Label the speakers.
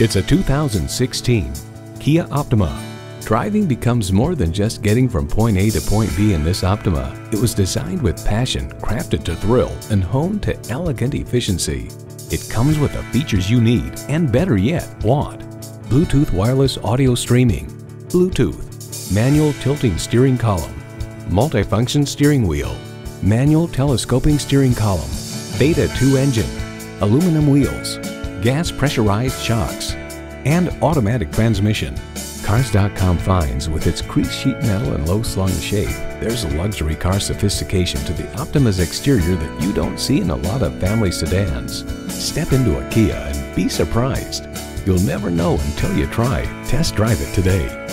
Speaker 1: It's a 2016 Kia Optima. Driving becomes more than just getting from point A to point B in this Optima. It was designed with passion, crafted to thrill, and honed to elegant efficiency. It comes with the features you need, and better yet, want. Bluetooth wireless audio streaming, Bluetooth, manual tilting steering column, multifunction steering wheel, manual telescoping steering column, Beta 2 engine, aluminum wheels, gas pressurized shocks, and automatic transmission. Cars.com finds with its crease sheet metal and low slung shape, there's a luxury car sophistication to the Optima's exterior that you don't see in a lot of family sedans. Step into a Kia and be surprised. You'll never know until you try. Test drive it today.